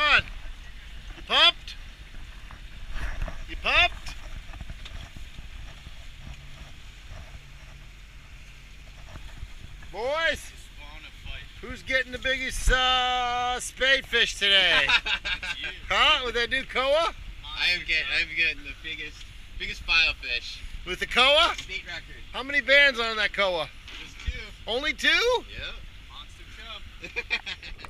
on. You pumped? You pumped? Boys, who's getting the biggest uh, spade fish today? huh? With that new Koah? I am getting, I'm getting the biggest, biggest file fish. With the Koah? State record. How many bands on that Koah? Just two. Only two? Yep. Monster chub.